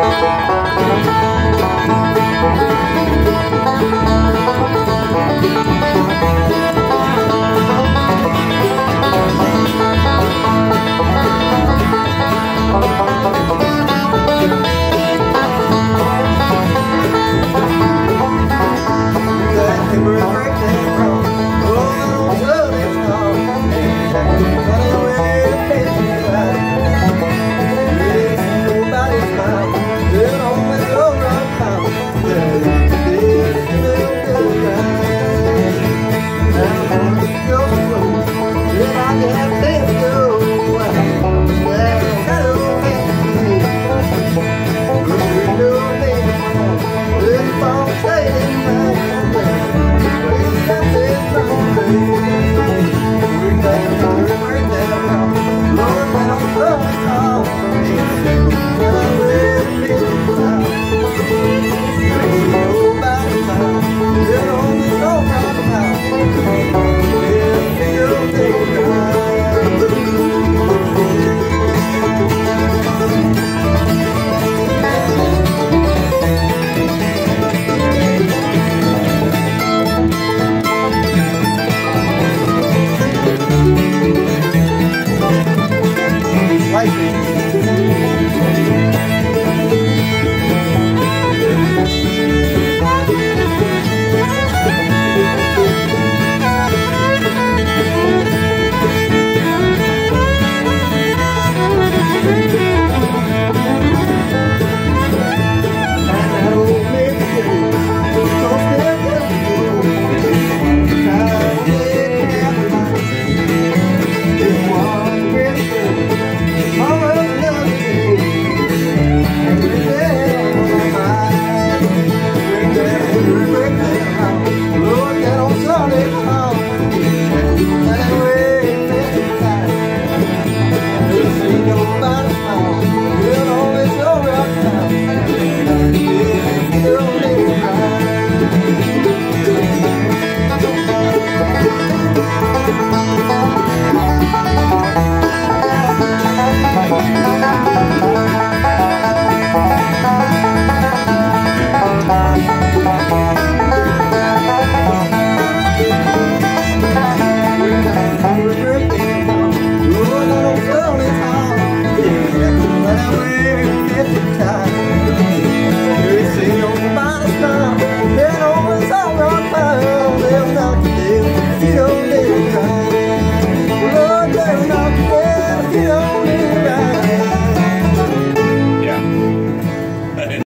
Música